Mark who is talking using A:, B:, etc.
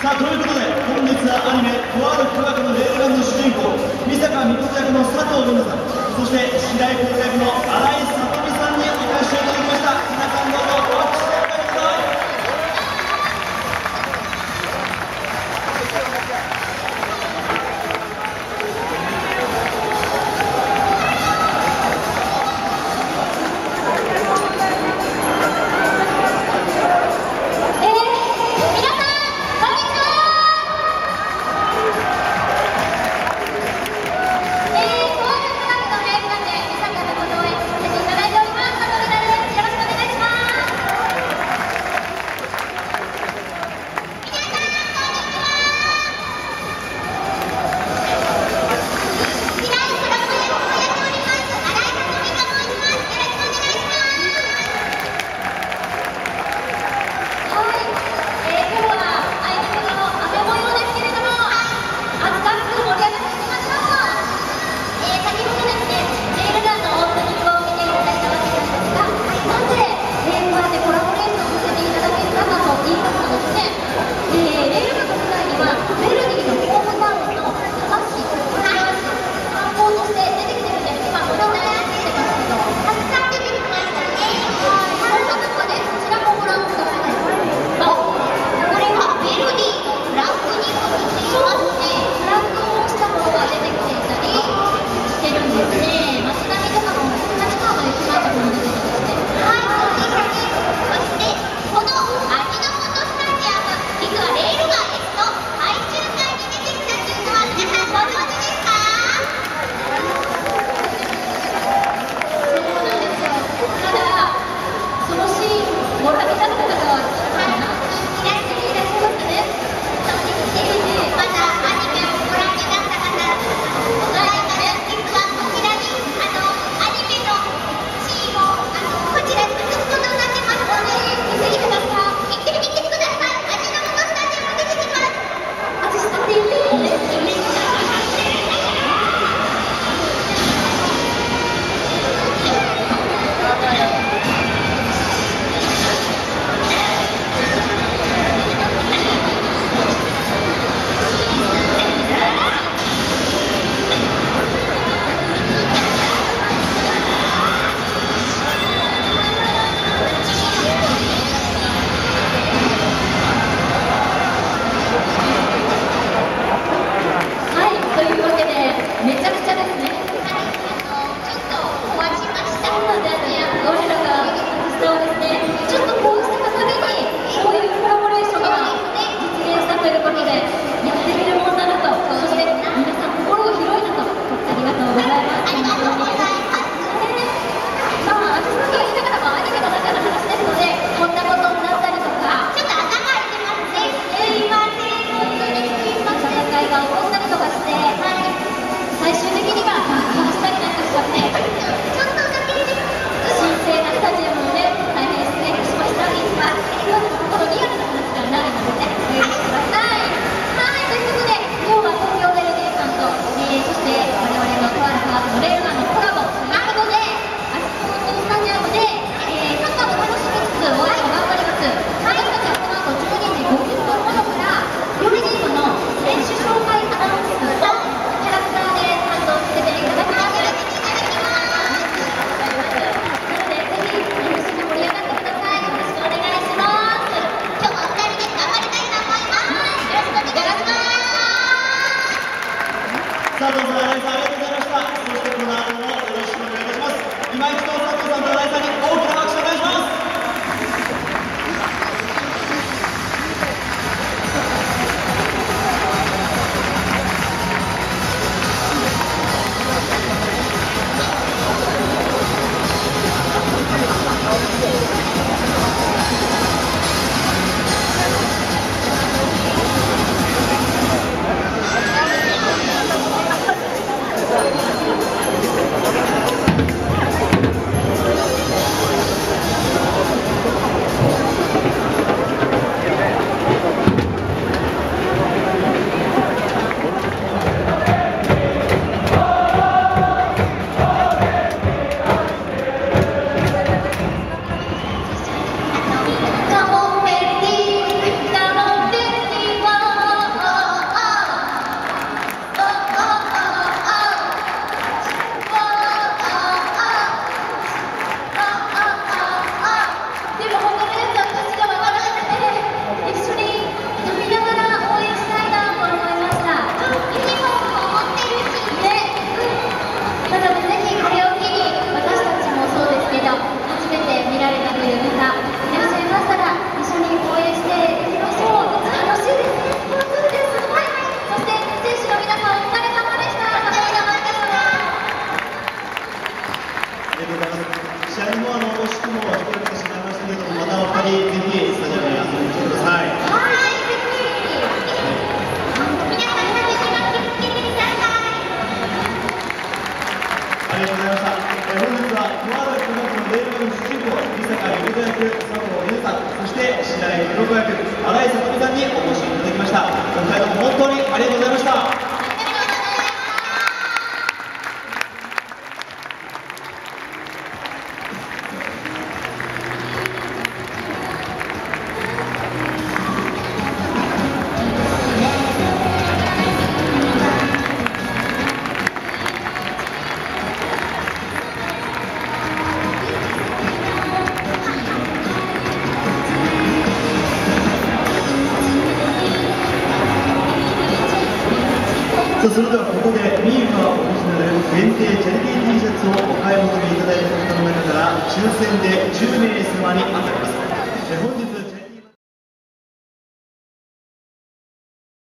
A: さあということで本日はアニメ「とある科学のレールガン」の主人公三坂美琴役の佐藤美奈さんそして白井光役の新井ありがとうございました。
B: え本日は熊崎小学の令和の主人公伊坂由子
A: 役佐藤優さんそして白井黒子役新井里美さんにお越しいただきました今回人も本当にありがとうございましたさあそれではここでミーファーオリジナル限定チャリティー T シャツをお買い求めいただいた方の中から抽選で10名様に当たります。本日